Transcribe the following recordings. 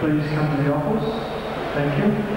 please come to the office. Thank you.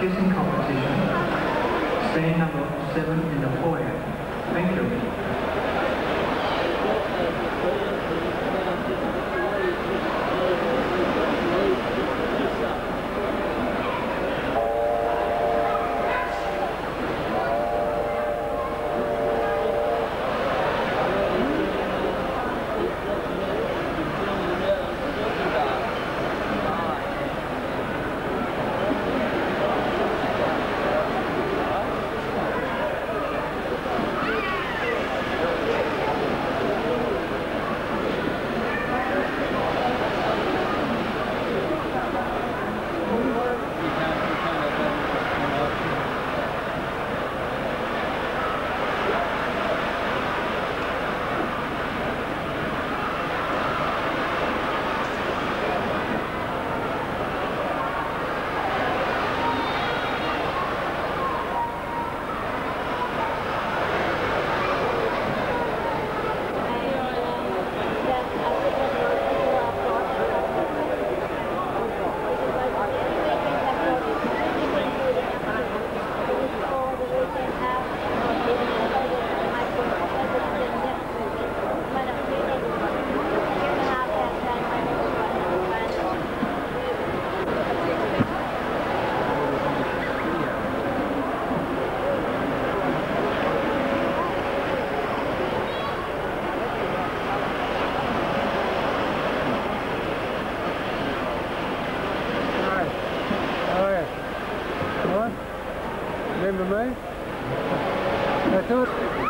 Kissing competition. Stand number seven in the foyer. Thank you. Me. That's it.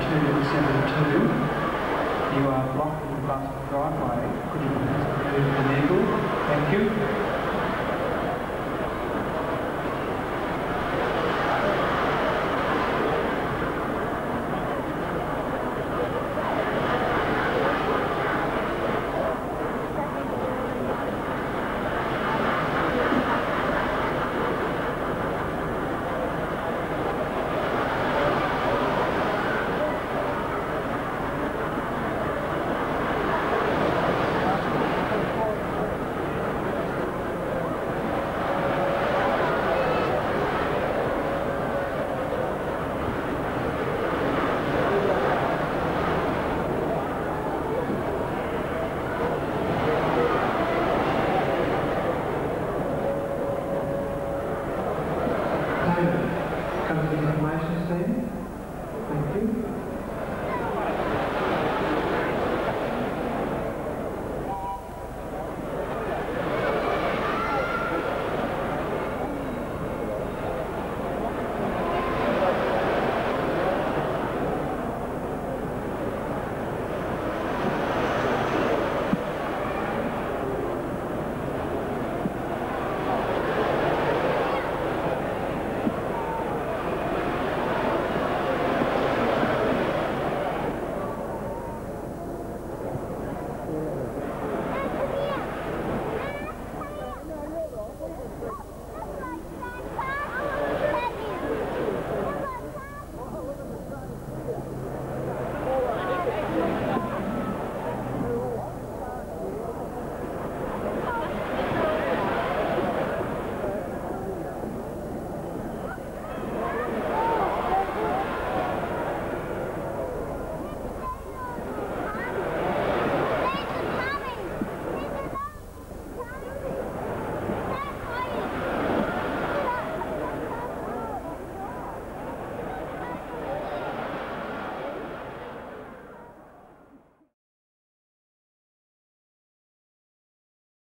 272, you are blocking the bus driveway, could you move the vehicle? Thank you.